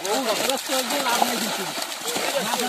বহু ব্যস্ত একদিন লাভ নেই কিন্তু মাথা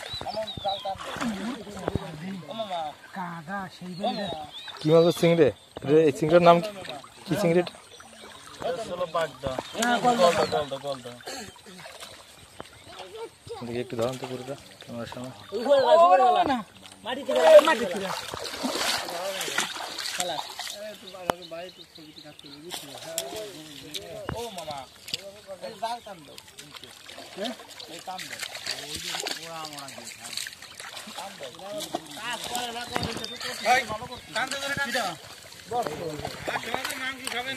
রে বুঝছি করে ব্যস্ত বেশি হয়ে যায় মানে ওইছে বুঝিস না যাবে কত দূর বুঝা তুমি তো তোমার আমরা তো কোথাও তো হ্যাঁ গাড়িতে পারলি তেল হয় না গাড়ি চলে সব হারি তুমি আরে দাদা মাকে কি মাছ চিংড়ে রে এই চিংড়ির নাম কি? কি চিংড়ি দেখি একটু ধরুন তো পুরোটা ক্যামেরার সামনে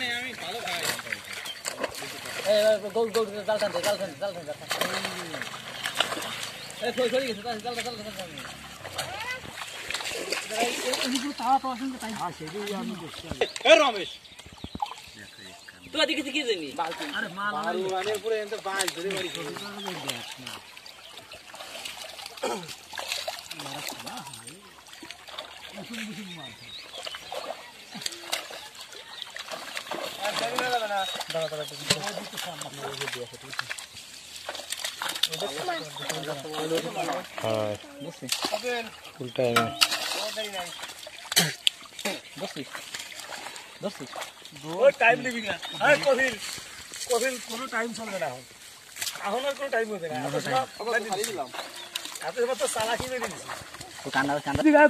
মাটি থেকে মাটি থেকে গোল গোল জাল টানতে জাল টানতে জাল টানতে এই সরি সরি গেছে জাল জাল জাল জাল তুই এদিকে কি জানি আরে মাল হ্যাঁ ফুল টাইমে দর্শি দর্শি ওই টাইম দিবি না। আরে কফিল কফিল কোনো টাইম চলবে না এখন। এখন আর কোনো টাইম হবে না। এত সময় তো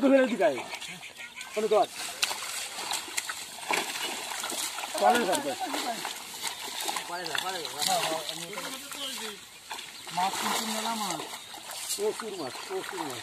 কফিল কোনো কর চলে স্যার মাছ কিন্তু মেলা মাছ প্রচুর মাছ প্রচুর মাছ।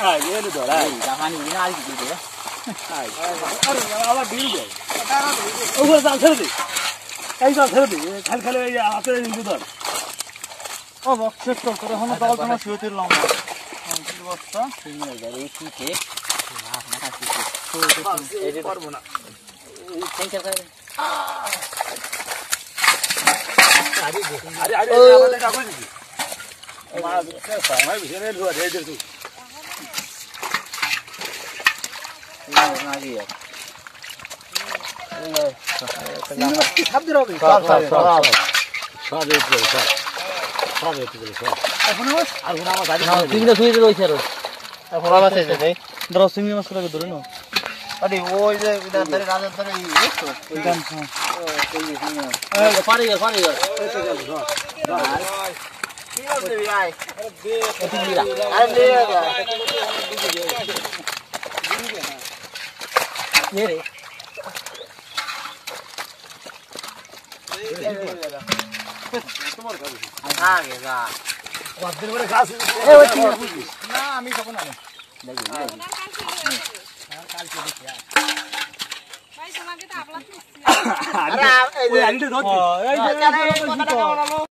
হ্যাঁ ওগুলো জাল ছেড়ে দে এই জাল ছেড়ে দে খালি খালি এই হাতে কিন্তু ধর ও বক্স চেক করে হলো তাও তোমার শুয়ে তিরলাম না বক্সটা ঠিক এই শীতে এই যে পারব না ধরো সিঙ্গি মাছ করে ধরে নাও আরে ওই যে উদার ধরে না আমি তখন আমি কালকে দেখি ভাই তোমাকে তো আপলাত নিচ্ছি যে কথাটা কেমন হলো